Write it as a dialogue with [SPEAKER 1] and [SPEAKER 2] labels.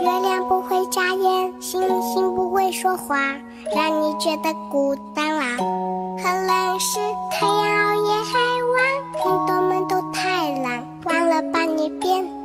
[SPEAKER 1] 月亮不会眨眼，星星不会说话，让你觉得孤单啦。可能是太阳熬夜还晚，云朵们都太懒，忘了把你变。